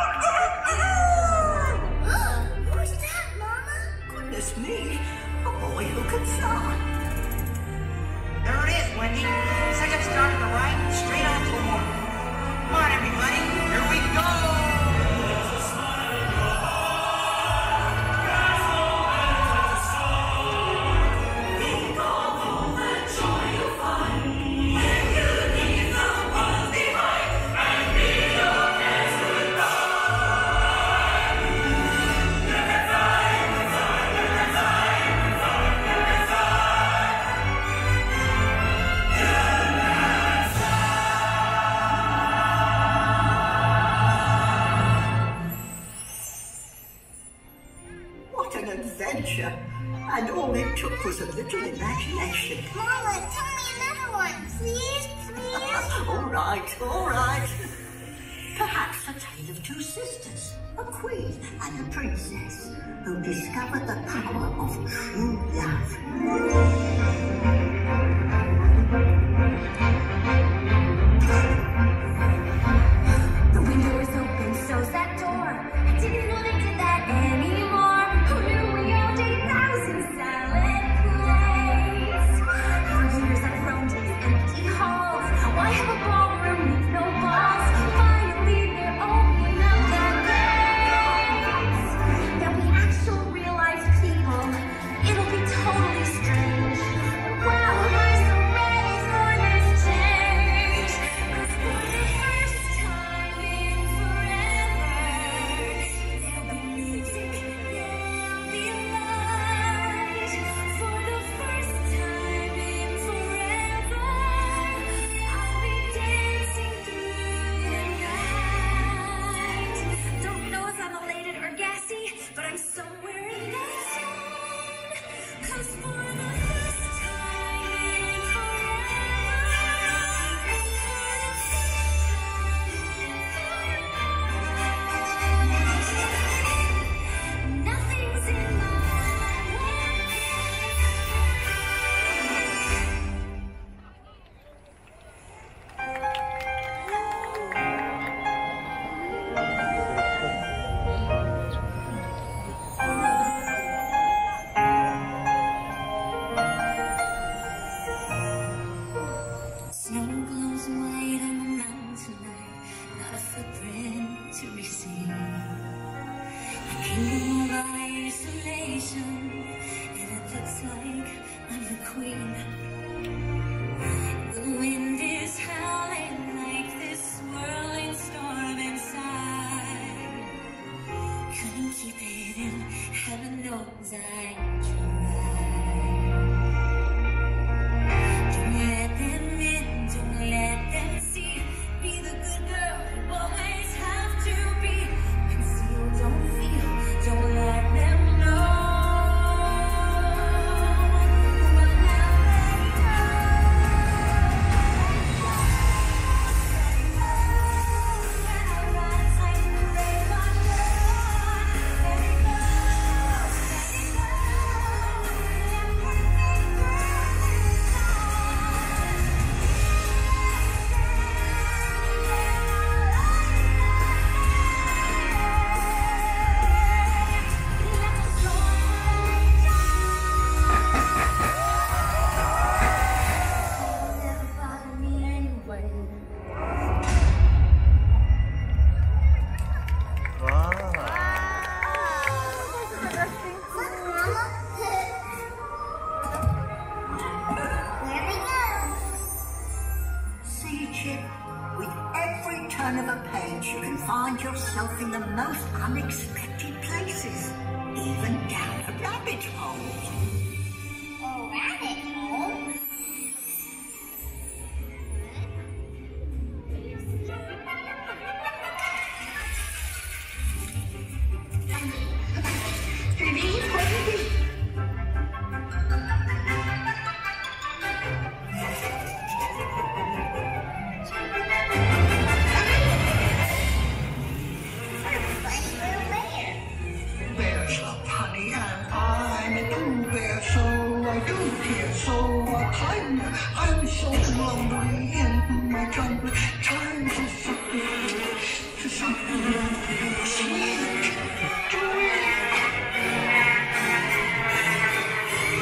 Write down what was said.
Let's go! and all it took was a little imagination. Mama, tell me another one, please, please. all right, all right. Perhaps a tale of two sisters, a queen and a princess, who discovered the power of true love. a footprint to receive. Of isolation, and it looks like I'm the queen. The wind is howling like this swirling storm inside. Couldn't keep it in, heaven knows I tried. yourself in the most unexpected places, even down a rabbit hole. so. I'm, I'm so lonely in my country.